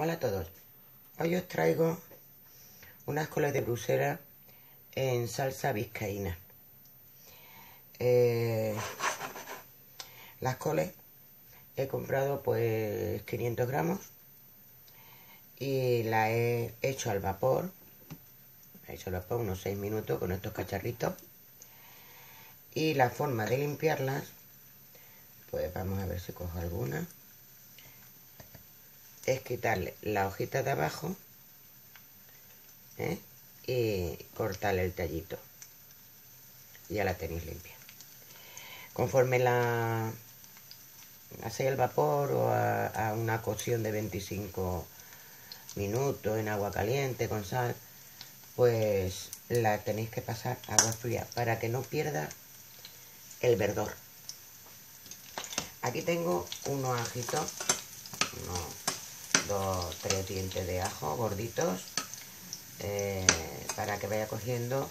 Hola a todos. Hoy os traigo unas coles de Bruselas en salsa vizcaína. Eh, las coles he comprado pues 500 gramos y la he hecho al vapor. He hecho al vapor unos 6 minutos con estos cacharritos. Y la forma de limpiarlas, pues vamos a ver si cojo alguna es quitarle la hojita de abajo ¿eh? y cortarle el tallito. Ya la tenéis limpia. Conforme la hacéis el vapor o a, una cocción de 25 minutos en agua caliente con sal, pues la tenéis que pasar a agua fría para que no pierda el verdor. Aquí tengo unos ajitos, dos, tres dientes de ajo gorditos eh, para que vaya cogiendo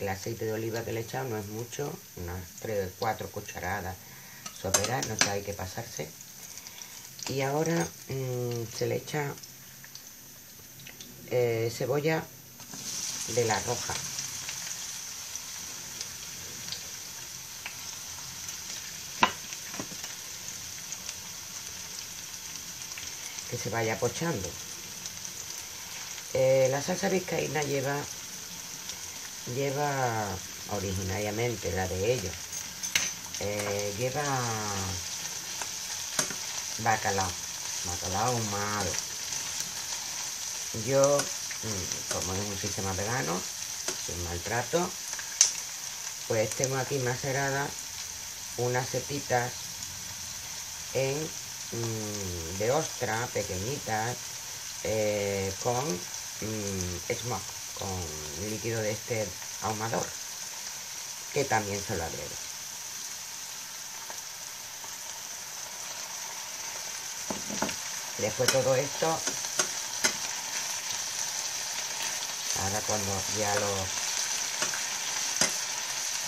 el aceite de oliva que le he echado, no es mucho, unas tres, cuatro cucharadas soperas, no hay que pasarse. Y ahora mm, se le echa eh, cebolla de la roja. Que se vaya pochando. Eh, la salsa vizcaína lleva, lleva originariamente la de ellos, eh, lleva bacalao, bacalao ahumado. Yo, mm, como es un sistema vegano, sin maltrato, pues tengo aquí maceradas unas setitas en Mm, de ostra pequeñitas eh, con mm, smoke, con líquido de este ahumador, que también se lo agrego. Después todo esto, ahora cuando ya lo,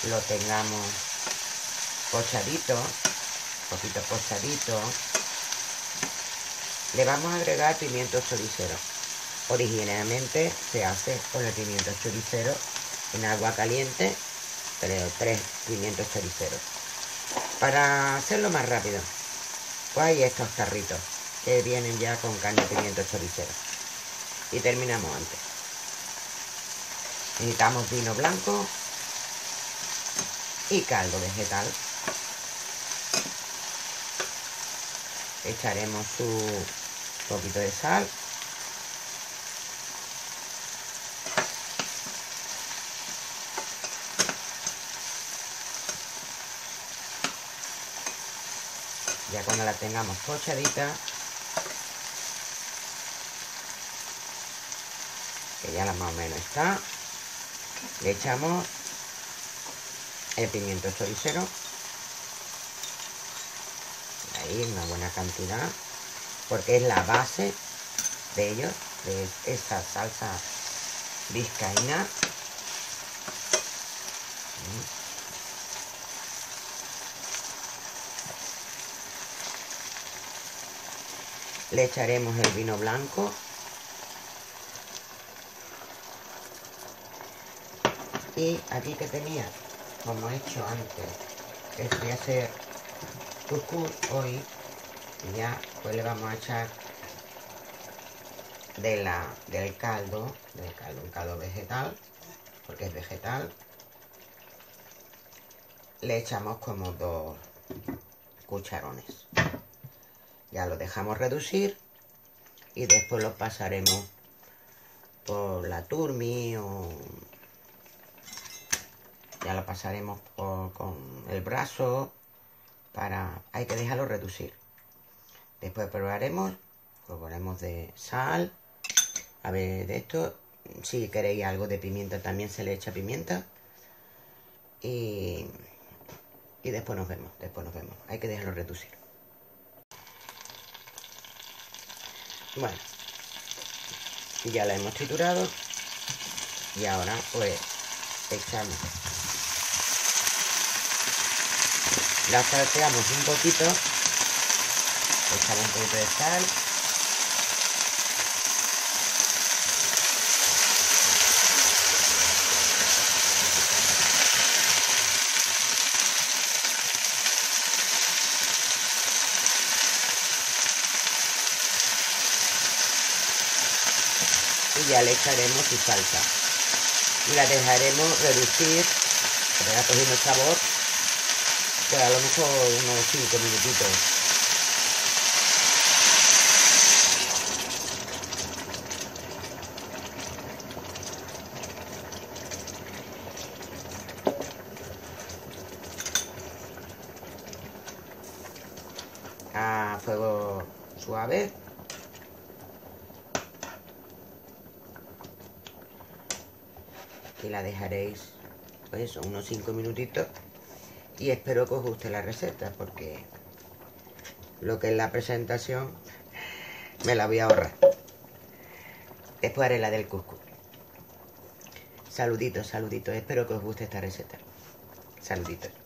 lo tengamos pochadito, poquito pochadito, le vamos a agregar pimiento choricero. Originalmente se hace con el pimiento choricero en agua caliente, pero tres pimientos choriceros. Para hacerlo más rápido, pues hay estos tarritos que vienen ya con carne pimiento choricero. Y terminamos antes. Necesitamos vino blanco y caldo vegetal. Echaremos su poquito de sal. Ya cuando la tengamos pochadita, que ya la más o menos está, le echamos el pimiento choricero, ahí una buena cantidad porque es la base de ellos, de esta salsa vizcaína. Le echaremos el vino blanco. Y aquí que tenía, como he hecho antes, que voy a hacer cuscús hoy, ya pues le vamos a echar de la, del caldo, del caldo, un caldo vegetal, porque es vegetal. Le echamos como dos cucharones. Ya lo dejamos reducir y después lo pasaremos por la turmi o ya lo pasaremos con el brazo para hay que dejarlo reducir Después probaremos, probaremos de sal. A ver, de esto, si queréis algo de pimienta, también se le echa pimienta. Y, y después nos vemos, después nos vemos. Hay que dejarlo reducir. Bueno, ya la hemos triturado. Y ahora, pues, echamos. La salteamos un poquito echamos un poquito de sal. Y ya le echaremos su salsa. Y la dejaremos reducir. Para cogiendo sabor. Pues a lo mejor unos 5 minutitos. Fuego suave. Y la dejaréis, pues eso, unos 5 minutitos. Y espero que os guste la receta, porque lo que es la presentación me la voy a ahorrar. Después haré la del cuscús. Saluditos, saluditos. Espero que os guste esta receta. Saluditos.